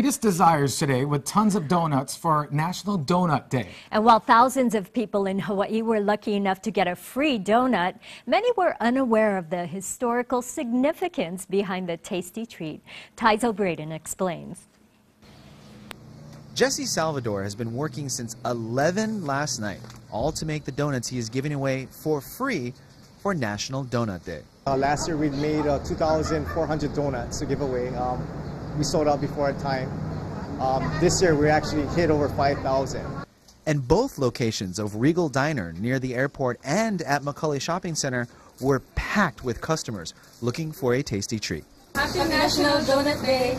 Latest desires today with tons of donuts for National Donut Day. And while thousands of people in Hawaii were lucky enough to get a free donut, many were unaware of the historical significance behind the tasty treat. Tyzo Braden explains. Jesse Salvador has been working since 11 last night, all to make the donuts he is giving away for free for National Donut Day. Uh, last year we made uh, 2,400 donuts to give away. Um, we sold out before our time. Um, this year we actually hit over 5,000. And both locations of Regal Diner near the airport and at McCully Shopping Center were packed with customers looking for a tasty treat. Happy National Donut Day!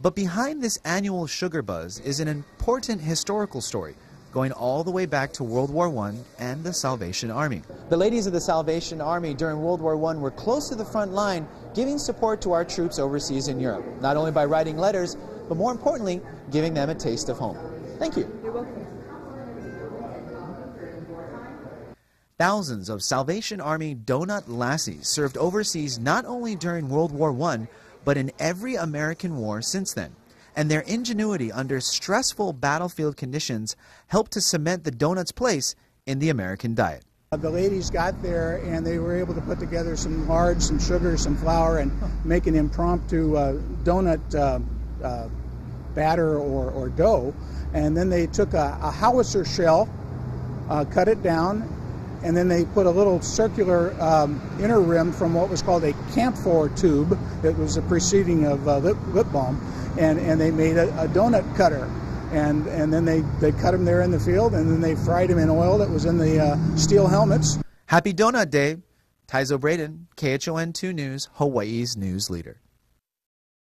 But behind this annual sugar buzz is an important historical story going all the way back to World War I and the Salvation Army. The ladies of the Salvation Army during World War I were close to the front line, giving support to our troops overseas in Europe, not only by writing letters, but more importantly, giving them a taste of home. Thank you. You're welcome. Thousands of Salvation Army donut lassies served overseas not only during World War I, but in every American war since then and their ingenuity under stressful battlefield conditions helped to cement the donut's place in the American diet. The ladies got there and they were able to put together some lard, some sugar, some flour, and make an impromptu uh, donut uh, uh, batter or, or, dough. And then they took a, a howitzer shell, uh, cut it down, and then they put a little circular um, inner rim from what was called a camphor tube. It was a preceding of uh, lip, lip balm, and, and they made a, a, donut cutter. And, and then they, they cut them there in the field, and then they fried them in oil that was in the uh, steel helmets. Happy Donut Day! Tyzo Braden, KHON 2 News, Hawaii's news leader.